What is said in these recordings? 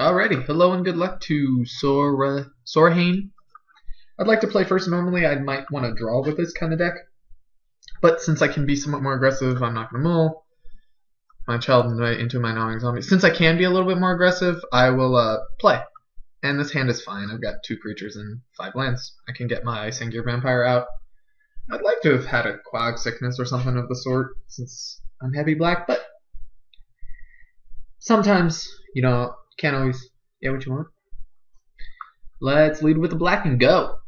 Alrighty, hello and good luck to Sora Sorhane. I'd like to play first. Normally, I might want to draw with this kind of deck, but since I can be somewhat more aggressive, I'm not going to mull my child into my gnawing zombie. Since I can be a little bit more aggressive, I will uh, play. And this hand is fine. I've got two creatures and five lands. I can get my Sengir Vampire out. I'd like to have had a Quag Sickness or something of the sort, since I'm heavy black, but sometimes, you know, can't always get what you want. Let's lead with the black and go.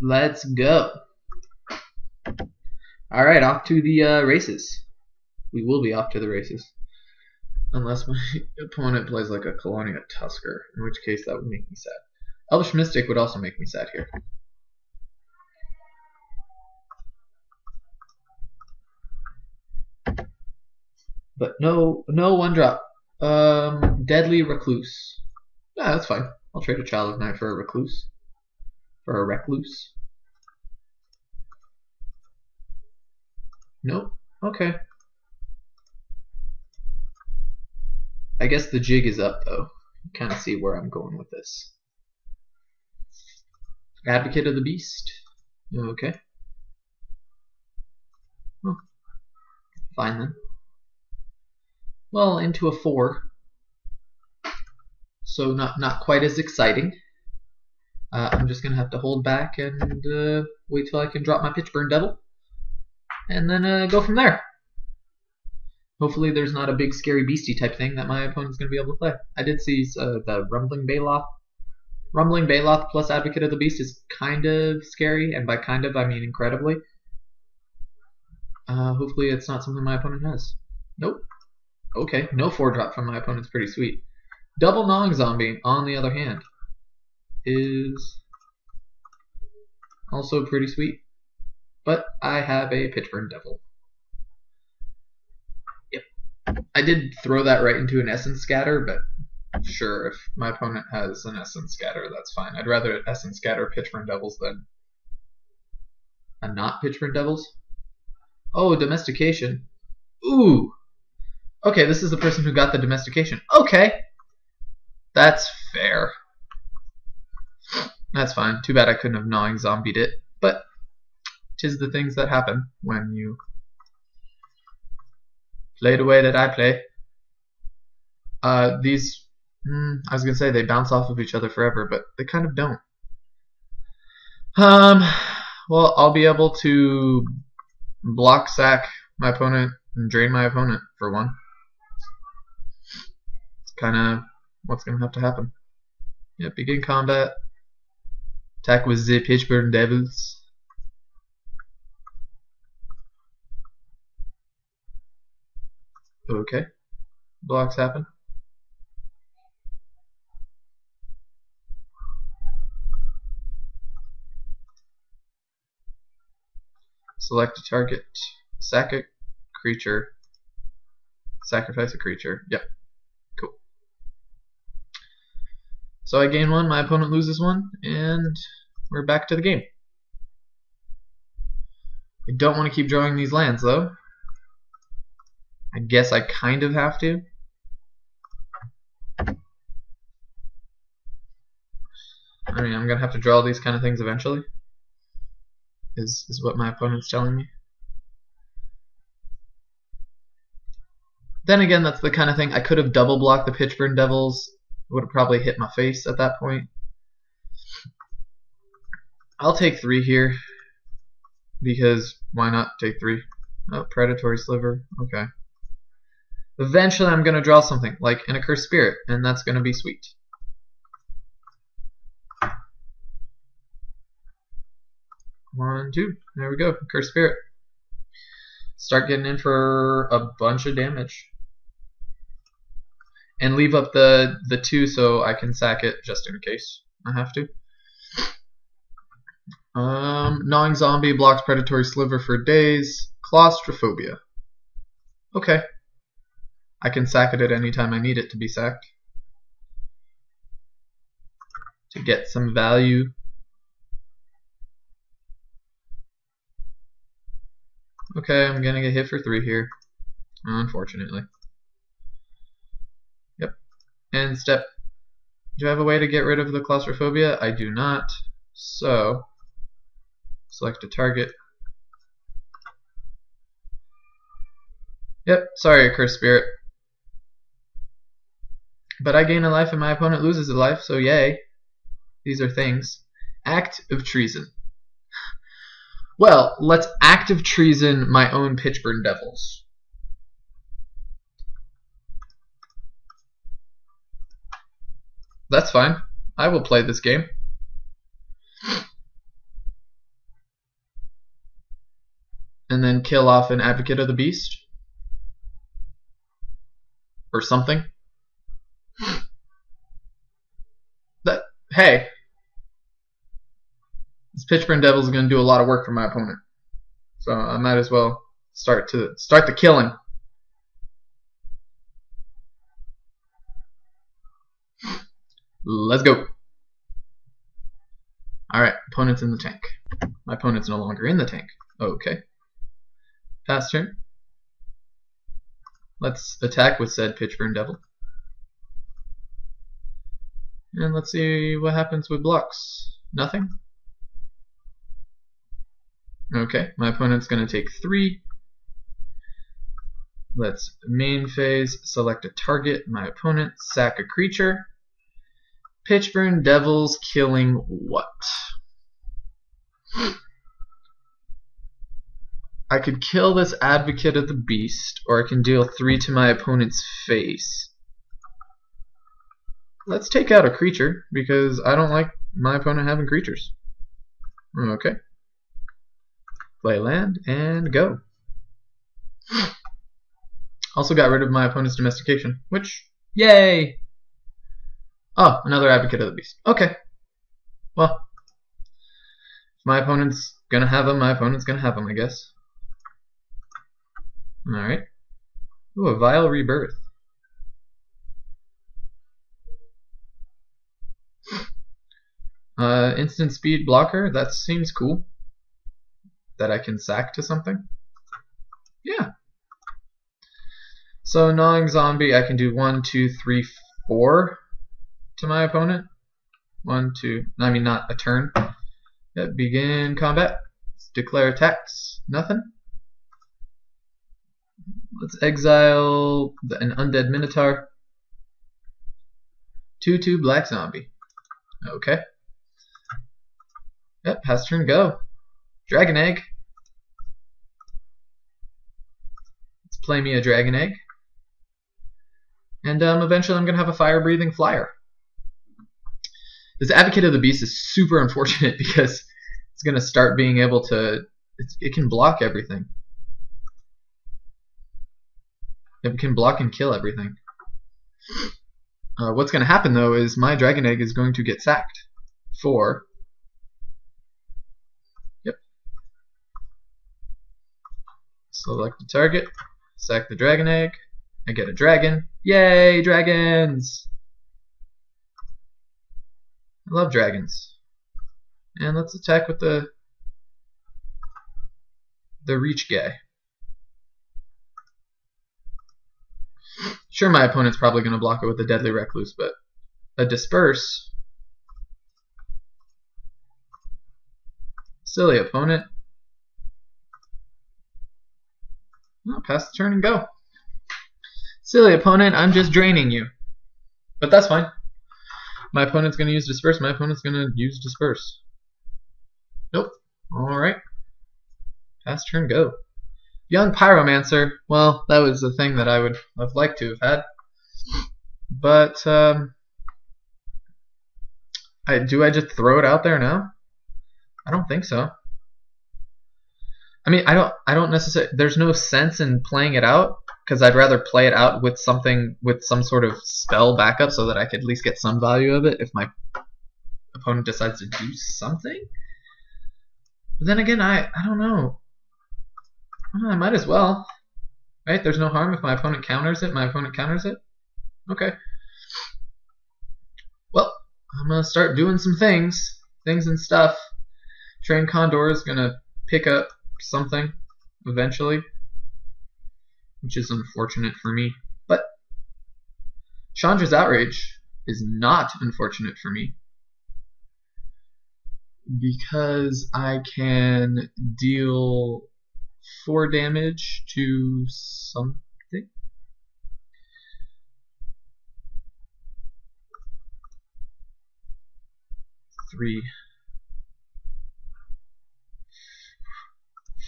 Let's go. Alright, off to the uh, races. We will be off to the races. Unless my opponent plays like a Kalonian Tusker, in which case that would make me sad. Elvish Mystic would also make me sad here. But no, no one drop. Um, Deadly Recluse. Yeah, that's fine. I'll trade a Child of Night for a Recluse. For a Recluse. Nope. Okay. I guess the jig is up though. Kind of see where I'm going with this. Advocate of the Beast. Okay. Well, fine then. Well, into a four. So not not quite as exciting. Uh, I'm just gonna have to hold back and uh, wait till I can drop my Pitchburn Devil, and then uh, go from there. Hopefully there's not a big scary beastie type thing that my opponent's going to be able to play. I did see uh, the Rumbling Baloth. Rumbling Baloth plus Advocate of the Beast is kind of scary, and by kind of I mean incredibly. Uh, hopefully it's not something my opponent has. Nope. Okay, no 4-drop from my opponent's pretty sweet. Double Gnawing Zombie, on the other hand, is also pretty sweet. But I have a Pitchburn Devil. Yep. I did throw that right into an essence scatter, but sure, if my opponent has an essence scatter, that's fine. I'd rather essence scatter Pitchburn Devils than a not Pitchburn Devils. Oh, domestication. Ooh. Okay, this is the person who got the domestication. Okay. That's fair. That's fine. Too bad I couldn't have gnawing zombied it, but tis the things that happen when you play the way that I play. Uh, these, hmm, I was gonna say they bounce off of each other forever, but they kind of don't. Um, well, I'll be able to block sack my opponent and drain my opponent for one. Kind of what's gonna have to happen. Yeah, begin combat. Attack with the Pitchburn Devils. Okay. Blocks happen. Select a target, sack a creature, sacrifice a creature. Yep. Cool. So I gain one, my opponent loses one, and we're back to the game. I don't want to keep drawing these lands though. I guess I kind of have to. I mean, I'm gonna have to draw these kind of things eventually. Is is what my opponent's telling me. Then again, that's the kind of thing I could have double blocked the Pitchburn Devils. Would have probably hit my face at that point. I'll take three here because why not take three? Oh, predatory sliver. Okay. Eventually I'm going to draw something, like an Accursed Spirit, and that's going to be sweet. One, two, there we go, Accursed Spirit. Start getting in for a bunch of damage. And leave up the, the two so I can sack it just in case I have to. Um, gnawing Zombie blocks Predatory Sliver for days. Claustrophobia. Okay. I can sack it at any time I need it to be sacked. To get some value. Okay, I'm gonna get hit for three here. Unfortunately. And step. Do I have a way to get rid of the claustrophobia? I do not. So, select a target. Yep, sorry, cursed spirit. But I gain a life and my opponent loses a life, so yay. These are things. Act of treason. Well, let's act of treason my own Pitchburn Devils. That's fine. I will play this game. And then kill off an Advocate of the Beast. Or something. That hey, this Pitchburn Devils is going to do a lot of work for my opponent, so I might as well start to start the killing. Let's go. Alright, opponent's in the tank. My opponent's no longer in the tank. Okay. Pass turn. Let's attack with said Pitchburn Devil. And let's see what happens with blocks. Nothing? Okay, my opponent's going to take three. Let's main phase, select a target, my opponent, sack a creature. Pitchburn Devils killing what? I could kill this Advocate of the Beast, or I can deal three to my opponent's face. Let's take out a creature, because I don't like my opponent having creatures. Okay. Play land, and go. Also got rid of my opponent's domestication, which, yay! Oh, another Advocate of the Beast. Okay. Well, if my opponent's gonna have him, my opponent's gonna have him, I guess. Alright. Ooh, a Vile Rebirth. Uh, instant speed blocker, that seems cool. That I can sack to something. Yeah. So gnawing zombie, I can do one, two, three, four to my opponent. One, two, I mean not a turn. Yep, begin combat. Declare attacks. Nothing. Let's exile an undead minotaur. 2-2 black zombie. Okay. Yep, pass turn to go. Dragon egg. Let's play me a dragon egg. And um, eventually I'm going to have a fire breathing flyer. This Advocate of the Beast is super unfortunate because it's going to start being able to. it can block everything. It can block and kill everything. Uh, what's going to happen though is my Dragon Egg is going to get sacked for. Yep. Select the target, sack the Dragon Egg, I get a dragon. Yay, dragons! I love dragons. And let's attack with the the reach guy. Sure, my opponent's probably going to block it with a Deadly Recluse, but a Disperse. Silly opponent. No, pass the turn and go. Silly opponent, I'm just draining you. But that's fine. My opponent's going to use Disperse, my opponent's going to use Disperse. Nope. Alright. Pass turn, go. Young Pyromancer, well, that was the thing that I would have liked to have had. But, um, I, do I just throw it out there now? I don't think so. I mean, I don't, I don't necessarily. There's no sense in playing it out because I'd rather play it out with something with some sort of spell backup so that I could at least get some value of it if my opponent decides to do something. But then again, I, I don't know. I might as well. Right? There's no harm if my opponent counters it. My opponent counters it. Okay. Well, I'm gonna start doing some things, things and stuff. Train Condor is gonna pick up something eventually, which is unfortunate for me. But Chandra's Outrage. is not unfortunate for me because I can deal 4 damage to something. Three.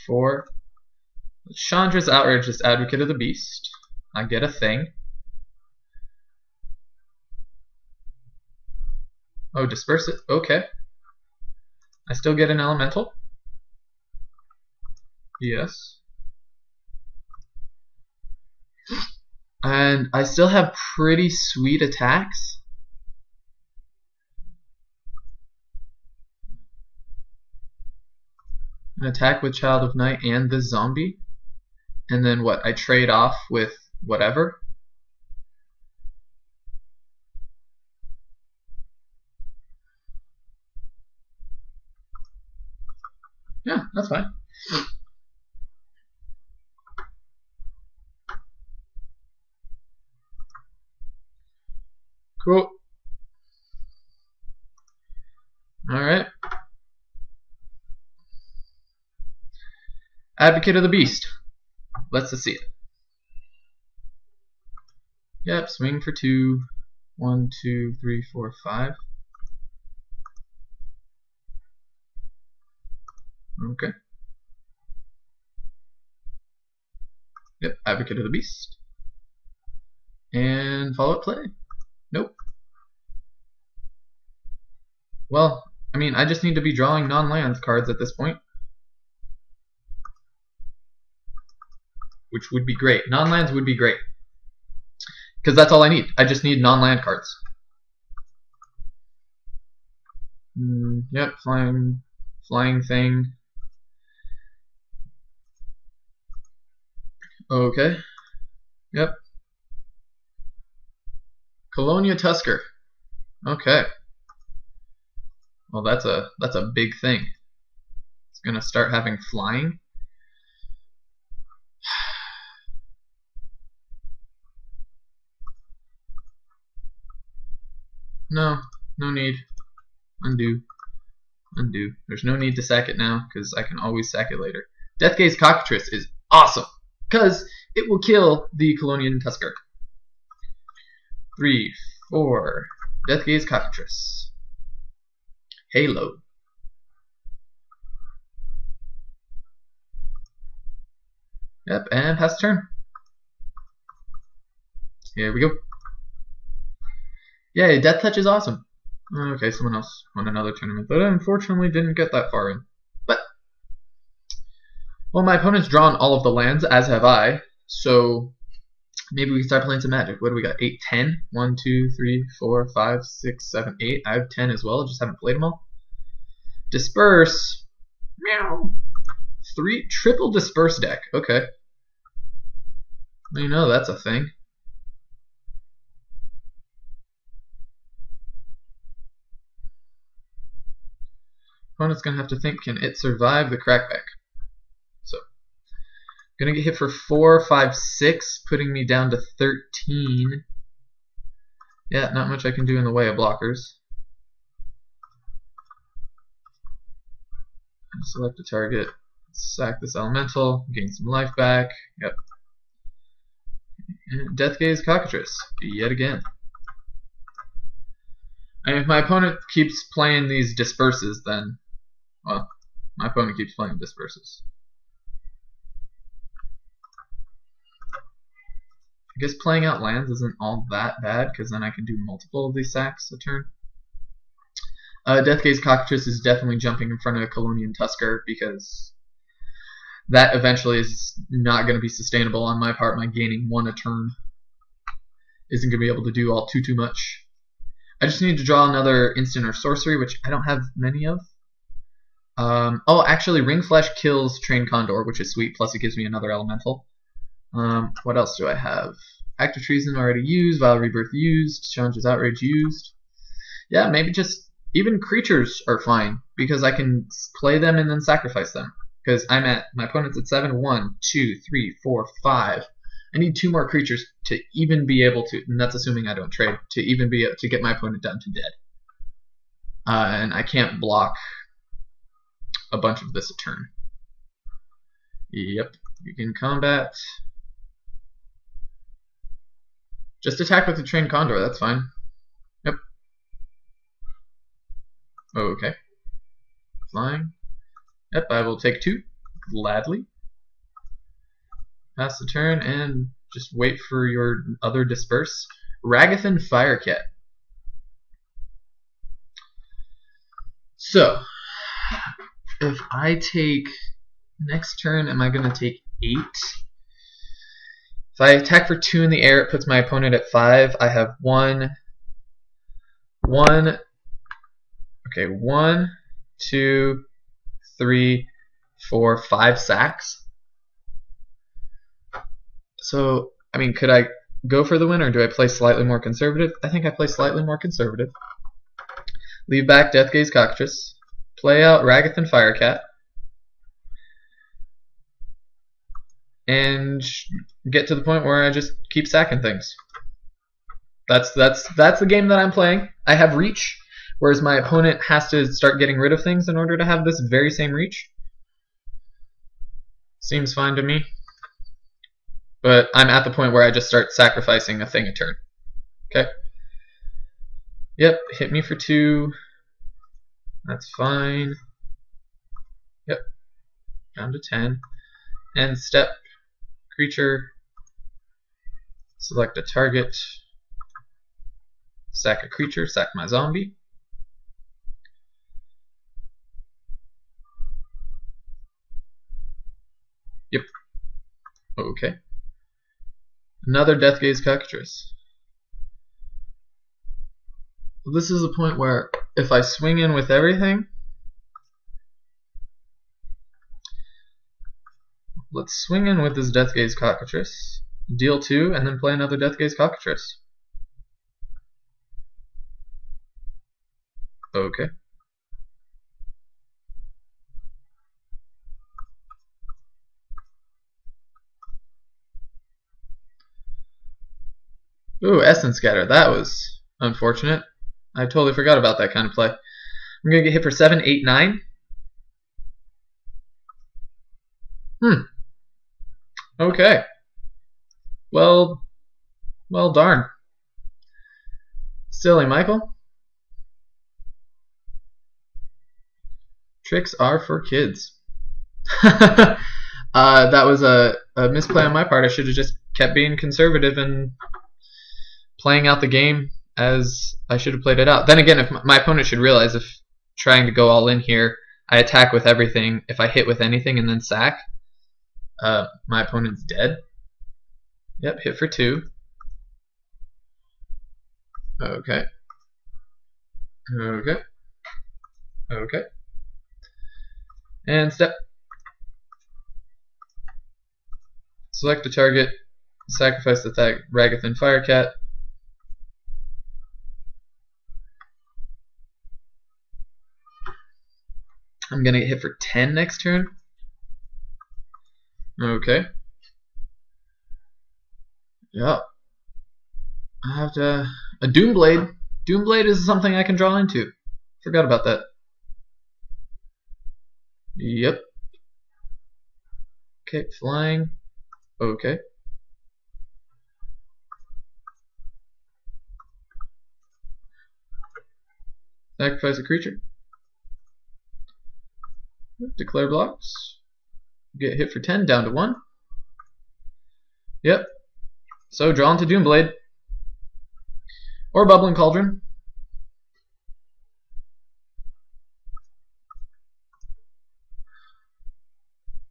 Four. Chandra's outrageous advocate of the beast. I get a thing. Oh, disperse it. Okay. I still get an elemental. Yes. And I still have pretty sweet attacks. An attack with Child of Night and the zombie. And then what? I trade off with whatever. Yeah, that's fine. Cool. Alright. Advocate of the Beast. Let's see it. Yep, swing for two. One, two, three, four, five. Okay. Yep, Advocate of the Beast. And follow up play. Nope. Well, I mean, I just need to be drawing non-lands cards at this point. Which would be great. Non-lands would be great. Because that's all I need. I just need non-land cards. Mm, yep, flying, flying thing. Okay. Yep. Kalonian Tusker. Okay. Well, that's a that's a big thing. It's gonna start having flying. No, no need. Undo. Undo. There's no need to sack it now, because I can always sack it later. Deathgaze Cockatrice is awesome! because it will kill the Kalonian Tusker. Three, four, Deathgaze Cockatrice. Halo. Yep, and pass the turn. Here we go. Yay, Deathtouch is awesome. Oh, okay, someone else won another tournament, but unfortunately didn't get that far in. But, well, my opponent's drawn all of the lands, as have I, so maybe we can start playing some Magic. What do we got? 8, 10? 1, 2, 3, 4, 5, 6, 7, 8. I have 10 as well, just haven't played them all. Disperse. Meow. Three triple disperse deck. Okay. You know that's a thing. Opponent's gonna have to think, can it survive the crackback? So, Gonna get hit for four, five, six, putting me down to 13. Yeah, not much I can do in the way of blockers. Select a target, sack this elemental, gain some life back. Yep. And Deathgaze Cockatrice, yet again. And if my opponent keeps playing these disperses, then, well, my opponent keeps playing disperses. I guess playing out lands isn't all that bad because then I can do multiple of these sacks a turn. Uh, Deathgaze Cockatrice is definitely jumping in front of a Kalonian Tusker because that eventually is not going to be sustainable on my part. My gaining one a turn isn't going to be able to do all too too much. I just need to draw another instant or sorcery, which I don't have many of. Um, oh, actually, Wring Flesh kills Train Condor, which is sweet. Plus, it gives me another elemental. Um, what else do I have? Act of Treason already used, Vile Rebirth used, Chandra's Outrage used. Yeah, maybe just even creatures are fine because I can play them and then sacrifice them. Because I'm at my opponent's at seven, one, two, three, four, five. I need two more creatures to even be able to, and that's assuming I don't trade, to even be to get my opponent down to dead. Uh, and I can't block a bunch of this a turn. Yep, you can combat. Just attack with the trained condor, that's fine. Yep. Oh, Okay. Flying. Yep, I will take two, gladly. Pass the turn and just wait for your other disperse. Regathan Firecat. So, if I take next turn, am I going to take eight? If I attack for two in the air, it puts my opponent at five. I have one, one, okay, one, two, three, four, five sacks. So, I mean, could I go for the win or do I play slightly more conservative? I think I play slightly more conservative. Leave back Deathgaze Cockatrice. Play out Regathan Firecat. And get to the point where I just keep sacking things. That's that's that's the game that I'm playing. I have reach, whereas my opponent has to start getting rid of things in order to have this very same reach. Seems fine to me. But I'm at the point where I just start sacrificing a thing a turn. Okay. Yep, hit me for two. That's fine. Yep. Down to 10. And step creature. Select a target. Sack a creature, sack my zombie. Yep. Okay. Another Deathgaze Cockatrice. This is a point where if I swing in with everything, let's swing in with this Deathgaze Cockatrice, deal two, and then play another Deathgaze Cockatrice. Okay. Ooh, Essence Scatter. That was unfortunate. I totally forgot about that kind of play. I'm going to get hit for 7, 8, 9. Hmm. Okay. Well, well darn. Silly Michael. Tricks are for kids. uh, that was a, a misplay on my part. I should have just kept being conservative and playing out the game as I should have played it out. Then again, if my opponent should realize if trying to go all in here, I attack with everything. If I hit with anything and then sack, uh, my opponent's dead. Yep, hit for two. Okay. Okay. Okay. And step. Select a target, sacrifice the Regathan Firecat, I'm going to get hit for 10 next turn. Okay. Yeah. I have to... A Doomblade. Doomblade is something I can draw into. Forgot about that. Yep. Okay, flying. Okay. Sacrifice a creature. Declare blocks. Get hit for 10, down to 1. Yep. So drawn to Doomblade. Or Bubbling Cauldron.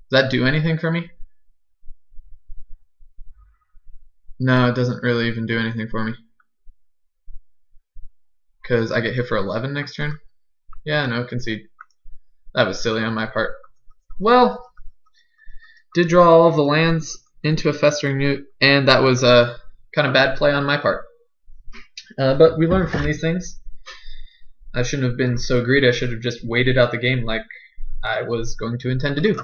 Does that do anything for me? No, it doesn't really even do anything for me. Because I get hit for 11 next turn? Yeah, no, concede. That was silly on my part. Well, did draw all the lands into a Festering Newt, and that was a kind of bad play on my part. Uh, but we learn from these things. I shouldn't have been so greedy. I should have just waited out the game like I was going to intend to do.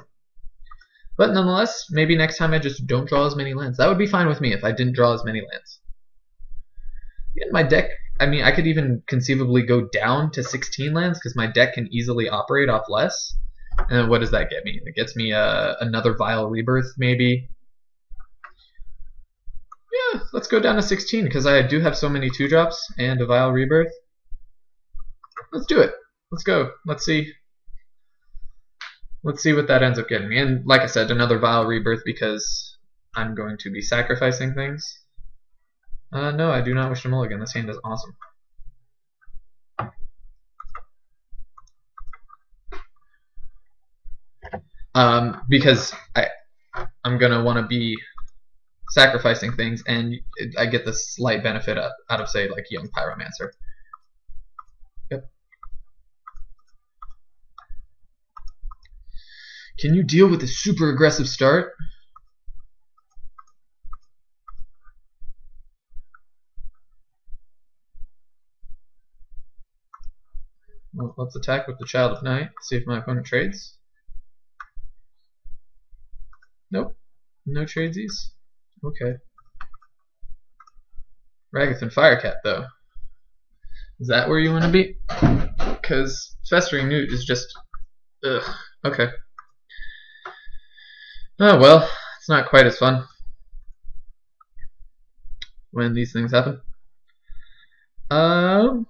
But nonetheless, maybe next time I just don't draw as many lands. That would be fine with me if I didn't draw as many lands. In my deck, I mean, I could even conceivably go down to 16 lands because my deck can easily operate off less. And what does that get me? It gets me uh, another Vile Rebirth, maybe. Yeah, let's go down to 16 because I do have so many 2-drops and a Vile Rebirth. Let's do it. Let's go. Let's see. Let's see what that ends up getting me. And like I said, another Vile Rebirth because I'm going to be sacrificing things. Uh, no, I do not wish to mulligan. This hand is awesome. Um, because I, I'm gonna want to be sacrificing things, and I get the slight benefit out, out of, say, like Young Pyromancer. Yep. Can you deal with a super aggressive start? Well, let's attack with the Child of Night, see if my opponent trades. Nope. No tradesies? Okay. Regathan Firecat, though. Is that where you want to be? Because Festering Newt is just... Ugh. Okay. Oh, well. It's not quite as fun when these things happen. Um...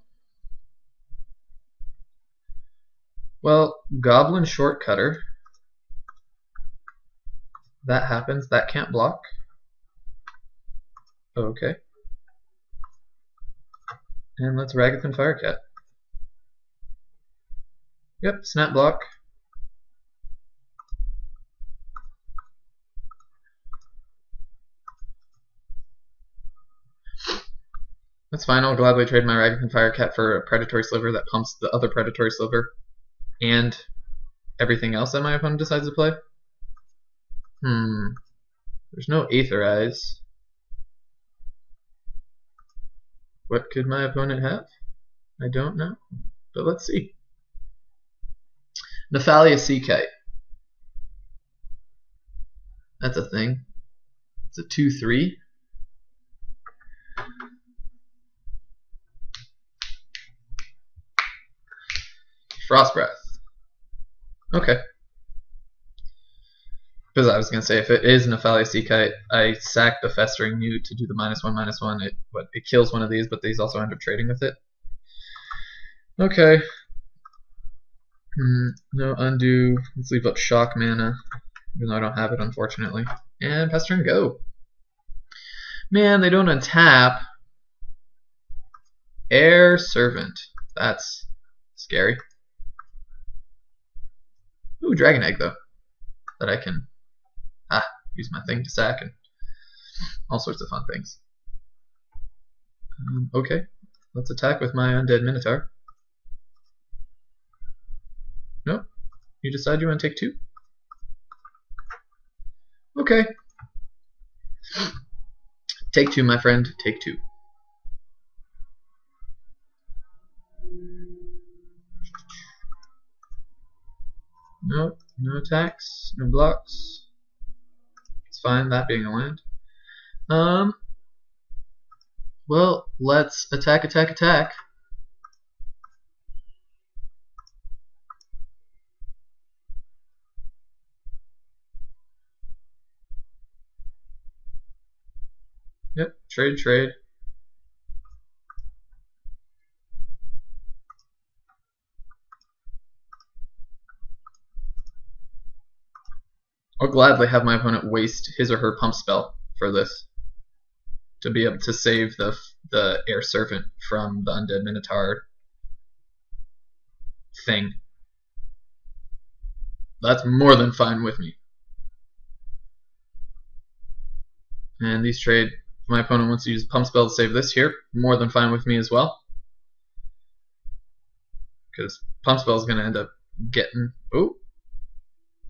Well, Goblin Shortcutter. That happens. That can't block. Okay. And let's Regathan Firecat. Yep, snap block. That's fine, I'll gladly trade my Regathan Firecat for a Predatory Sliver that pumps the other Predatory Sliver and everything else that my opponent decides to play. Hmm. There's no Aetherize. What could my opponent have? I don't know. But let's see. Nephalia Seakite. That's a thing. It's a 2-3. Frost Breath. Okay. Because I was gonna say if it is Nephalia Seakite, I sack the Festering Newt to do the minus one minus one. It it kills one of these, but these also end up trading with it. Okay. Mm, no undo. Let's leave up shock mana, even though I don't have it unfortunately. And Pester go. Man, they don't untap. Air Servant. That's scary. Ooh, Dragon Egg though. That I can ah, use my thing to sack and all sorts of fun things. Um, okay, let's attack with my Undead Minotaur. Nope, you decide you want to take two? Okay. Take two, my friend, take two. Nope, no attacks, no blocks It's fine, that being a land. Um, well, let's attack, attack, attack. Yep, trade, trade. I'll gladly have my opponent waste his or her pump spell for this to be able to save the the air servant from the undead minotaur thing. That's more than fine with me. And these trade, my opponent wants to use pump spell to save this here, more than fine with me as well. Because pump spell is going to end up getting, oh,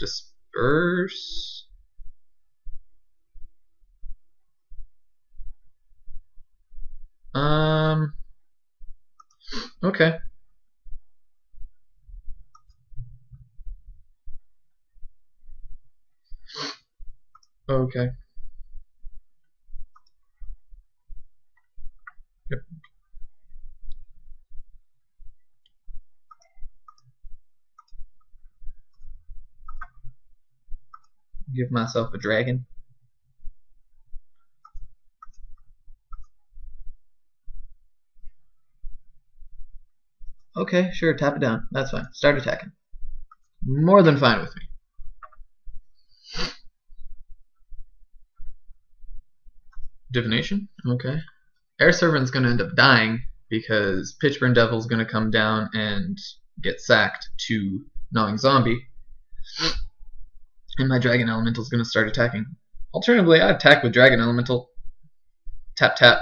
just verse. Um. Okay. Okay. Yep. Give myself a dragon. Okay, sure, tap it down. That's fine. Start attacking. More than fine with me. Divination? Okay. Air Servant's gonna end up dying because Pitchburn Devil's gonna come down and get sacked to Gnawing Zombie. And my Dragon elemental is gonna start attacking. Alternatively, I attack with Dragon Elemental. Tap tap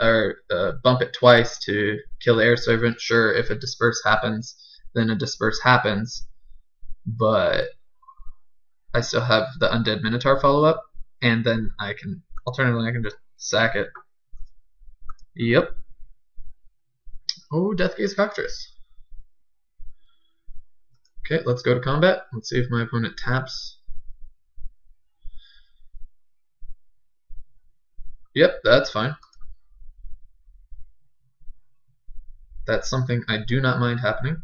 or uh, bump it twice to kill the air servant. Sure, if a disperse happens, then a disperse happens, but I still have the undead minotaur follow up, and then I can alternatively I can just sack it. Yep. Oh, Deathgaze Cockatrice. Okay, let's go to combat. Let's see if my opponent taps. Yep, that's fine. That's something I do not mind happening.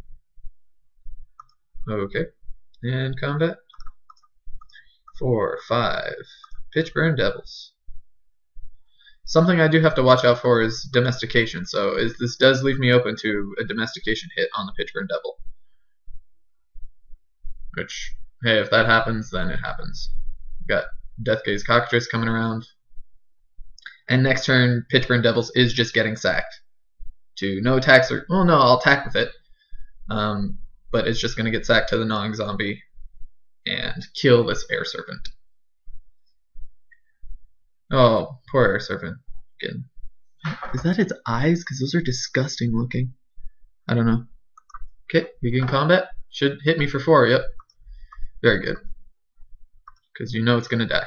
Okay. And combat. Four, five. Pitchburn Devils. Something I do have to watch out for is domestication. So is, this does leave me open to a domestication hit on the Pitchburn Devil. Which, hey, if that happens, then it happens. Got Deathgaze Cockatrice coming around. And next turn, Pitchburn Devils is just getting sacked. To no attacks or well no I'll attack with it. Um, but it's just gonna get sacked to the gnawing zombie and kill this air servant. Oh poor air servant. Again is that its eyes? Because those are disgusting looking. I don't know. Okay begin combat. Should hit me for four yep. Very good. Because you know it's gonna die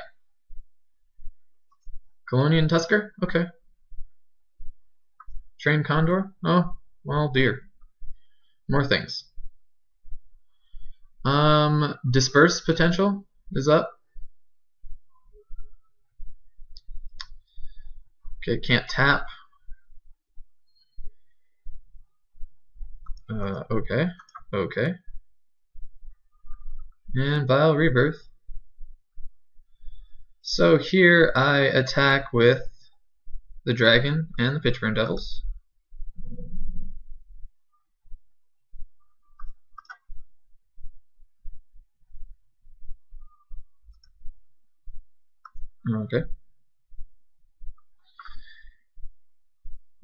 Kalonian Tusker okay Train Condor? Oh, well, dear. More things. Um, disperse potential is up. Okay, can't tap. Uh, okay, okay. And Vile Rebirth. So here I attack with the Dragon and the Pitchburn Devils. Okay.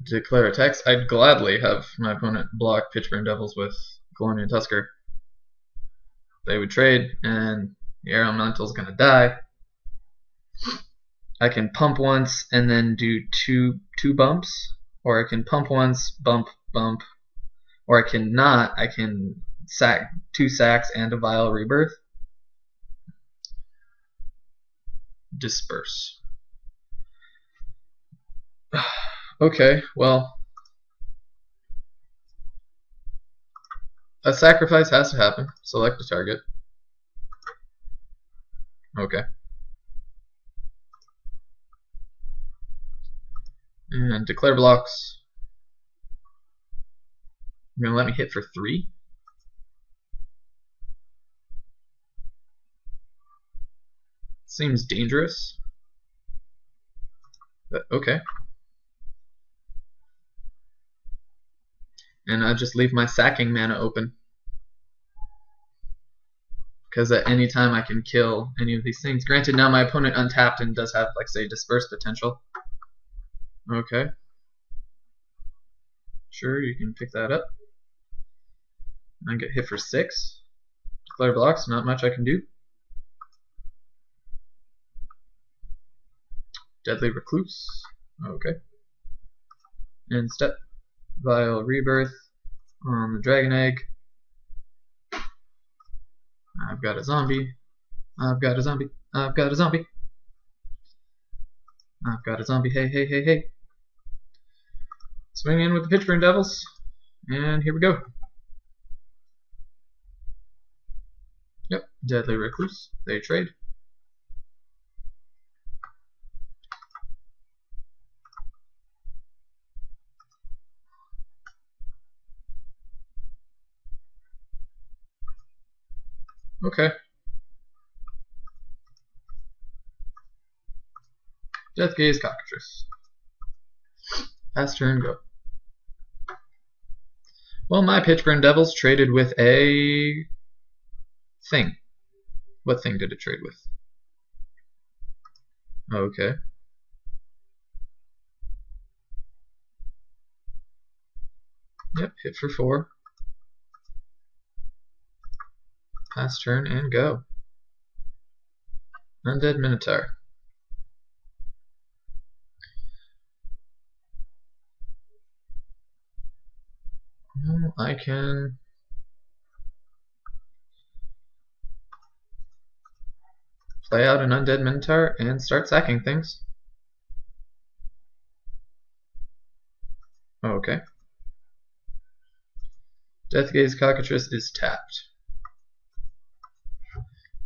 Declare attacks. I'd gladly have my opponent block Pitchburn Devils with Kalonian Tusker. They would trade, and the Air Elemental's gonna die. I can pump once and then do two two bumps, or I can pump once, bump, bump, or I can not. I can sack two sacks and a vile rebirth. disperse. okay, well. A sacrifice has to happen. Select a target. Okay. And declare blocks. You're gonna let me hit for three? Seems dangerous. But okay. And I just leave my sacking mana open. Because at any time I can kill any of these things. Granted, now my opponent untapped and does have, like, say, disperse potential. Okay. Sure, you can pick that up. I get hit for six. Declare blocks, not much I can do. Deadly Recluse. Okay. And step Vile Rebirth on the Dragon Egg. I've got a zombie. I've got a zombie. I've got a zombie. I've got a zombie. Hey, hey, hey, hey swing in with the Pitchburn Devils, and here we go. Yep, Deadly Recluse. They trade. Okay. Deathgaze Cockatrice. Pass turn, go. Well, my Pitchburn Devils traded with a thing. What thing did it trade with? Okay. Yep, hit for four. Pass turn and go. Undead Minotaur. Well, I can play out an Undead Minotaur and start sacking things. Oh, okay. Deathgaze Cockatrice is tapped.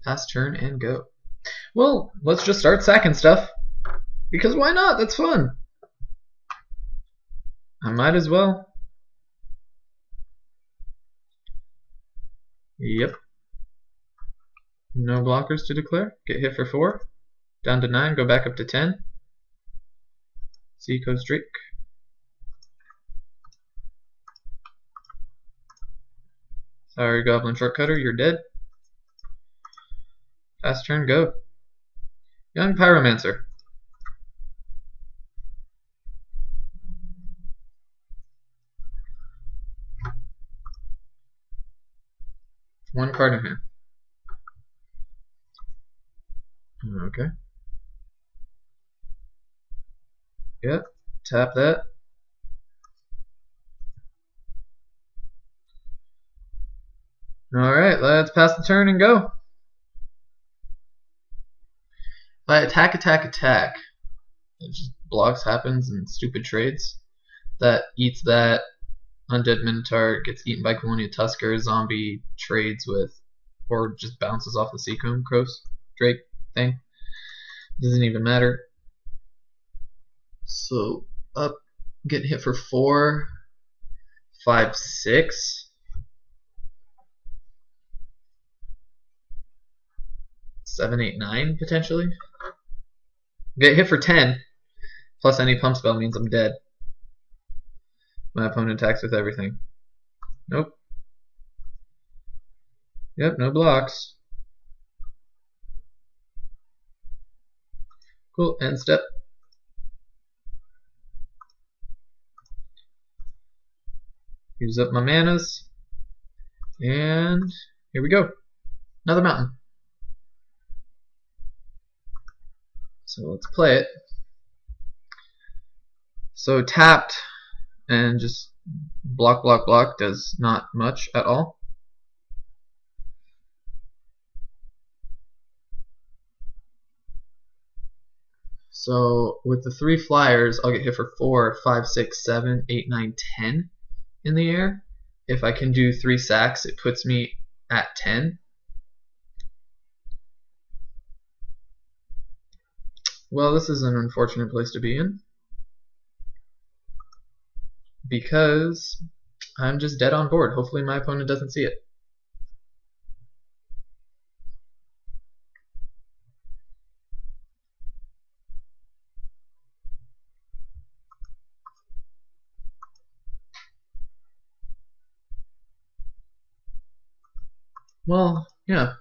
Pass turn and go. Well, let's just start sacking stuff. Because why not? That's fun. I might as well. Yep. No blockers to declare. Get hit for 4. Down to 9, go back up to 10. Seacoast Drake. Sorry, Goblin Shortcutter, you're dead. Fast turn, go. Young Pyromancer. One card in hand. Okay. Yep. Tap that. Alright, let's pass the turn and go. By attack, attack, attack, it just blocks happens and stupid trades. That eats that Undead Minotaur gets eaten by Kalonian Tusker, zombie trades with, or just bounces off the Seacomb Cross Drake thing. Doesn't even matter. So, up, get hit for four, five, six. Seven, eight, nine, potentially. Get hit for ten, plus any pump spell means I'm dead. My opponent attacks with everything. Nope. Yep, no blocks. Cool, end step. Use up my manas. And here we go. Another mountain. So let's play it. So tapped and just block, block, block does not much at all. So with the three flyers, I'll get hit for four, five, six, seven, eight, nine, ten in the air. If I can do three sacks, it puts me at 10. Well, this is an unfortunate place to be in because I'm just dead on board. Hopefully my opponent doesn't see it. Well, yeah.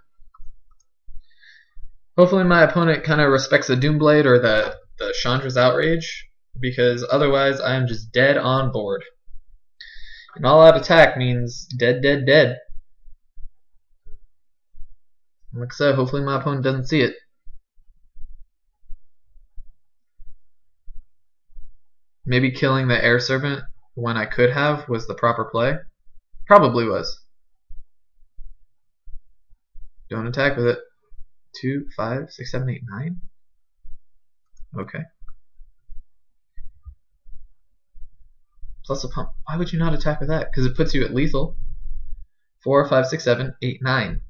Hopefully my opponent kind of respects the Doomblade or the, the Chandra's Outrage because otherwise I am just dead on board. An all-out attack means dead, dead, dead. Like I said, hopefully my opponent doesn't see it. Maybe killing the Air Servant when I could have was the proper play. Probably was. Don't attack with it. Two, five, six, seven, eight, nine. Okay. Plus a pump. Why would you not attack with that? Because it puts you at lethal. Four, five, six, seven, eight, nine.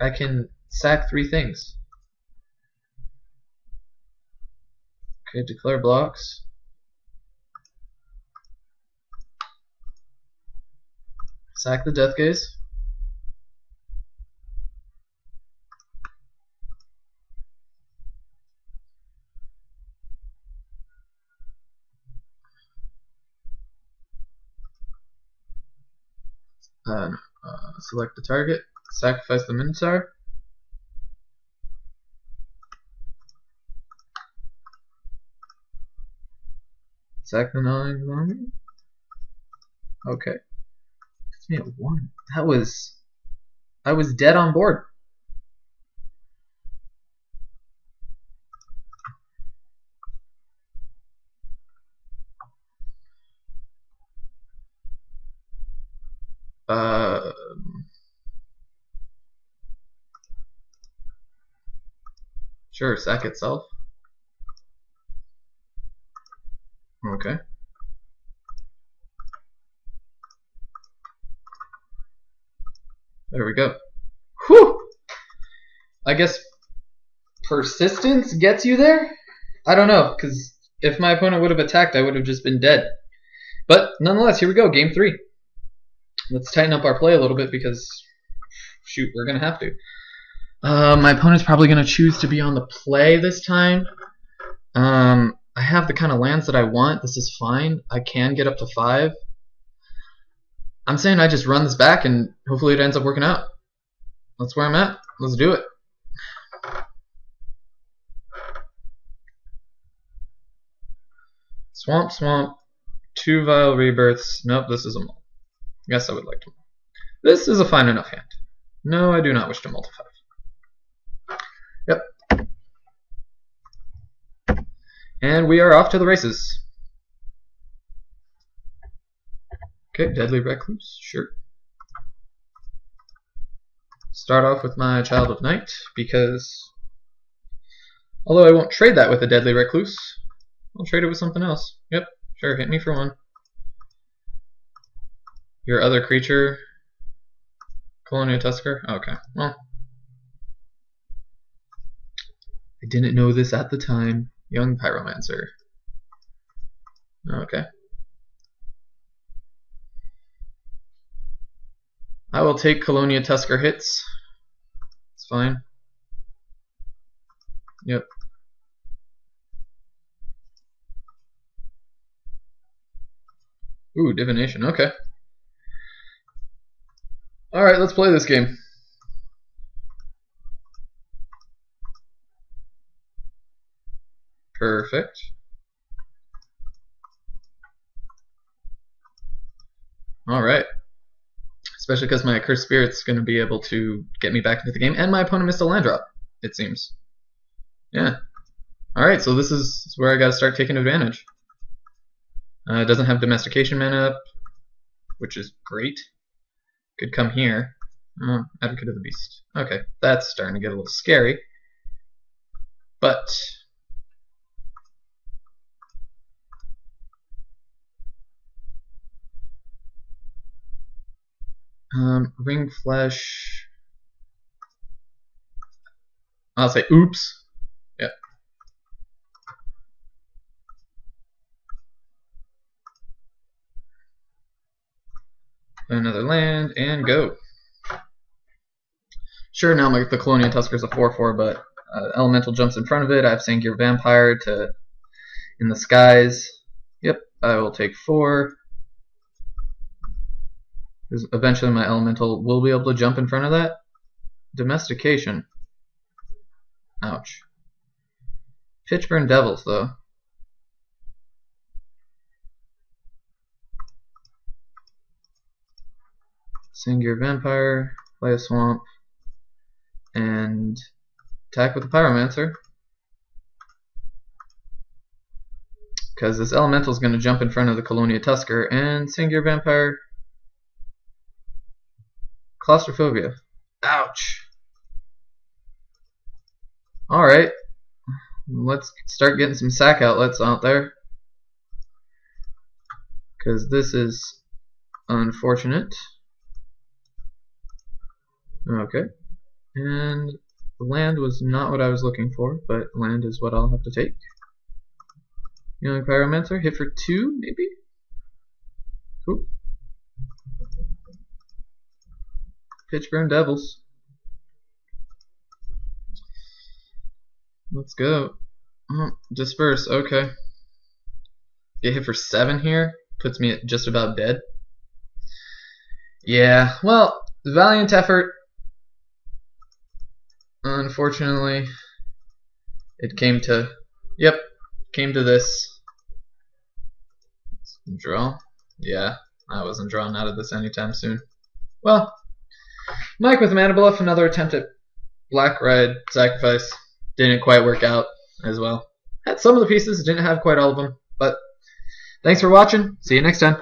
I can sack three things. Okay, declare blocks. Sack the Deathgaze. Uh, uh, select the target. Sacrifice the Minotaur. The nine. Okay. Puts me at one. That was. I was dead on board. Uh, sure, sack itself. Okay. There we go. Whew! I guess persistence gets you there? I don't know, because if my opponent would have attacked, I would have just been dead. But nonetheless, here we go, game three. Let's tighten up our play a little bit because, shoot, we're going to have to. Uh, my opponent's probably going to choose to be on the play this time. Um, I have the kind of lands that I want. This is fine. I can get up to five. I'm saying I just run this back and hopefully it ends up working out. That's where I'm at. Let's do it. Swamp, swamp, two vile rebirths. Nope, this is a mull. Guess I would like to. This is a fine enough hand. No, I do not wish to five. Yep, and we are off to the races. Okay, Deadly Recluse, sure. Start off with my Child of Night, because although I won't trade that with a Deadly Recluse, I'll trade it with something else. Yep, sure, hit me for one. Your other creature, Kalonian Tusker? Okay, well. I didn't know this at the time. Young Pyromancer. Okay. I will take Kalonian Tusker hits. It's fine. Yep. Ooh, divination. Okay. Alright, let's play this game. Perfect. Alright. Especially because my Cursed Spirit's going to be able to get me back into the game, and my opponent missed a land drop, it seems. Yeah. Alright, so this is where I gotta start taking advantage. Uh, it doesn't have Domestication mana up, which is great. Could come here. Oh, Advocate of the Beast. Okay, that's starting to get a little scary. But Um, Wring Flesh. I'll say oops. Yep. Another land and go. Sure, now my, the Kalonian Tusker's a 4-4, but uh, Elemental jumps in front of it. I have Sengir Vampire to in the skies. Yep, I will take 4. Because eventually my elemental will be able to jump in front of that. Domestication. Ouch. Pitchburn Devils, though. Sengir Vampire, play a Swamp, and attack with the Pyromancer. Because this elemental is going to jump in front of the Kalonian Tusker, and Sengir Vampire Claustrophobia. Ouch. Alright. Let's start getting some sack outlets out there. Because this is unfortunate. Okay. And land was not what I was looking for, but land is what I'll have to take. Young Pyromancer, hit for two, maybe? Cool. Pitchburn Devils. Let's go. Oh, disperse, okay. Get hit for seven here. Puts me just about dead. Yeah, well, valiant effort. Unfortunately, it came to, yep, came to this. Draw? Yeah, I wasn't drawn out of this anytime soon. Well, Mike with Mana Bluff, another attempt at Black Red Sacrifice. Didn't quite work out as well. Had some of the pieces, didn't have quite all of them, but thanks for watching. See you next time.